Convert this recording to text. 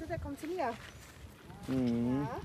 siehst du, der kommt zu mir. Mhm. Ja.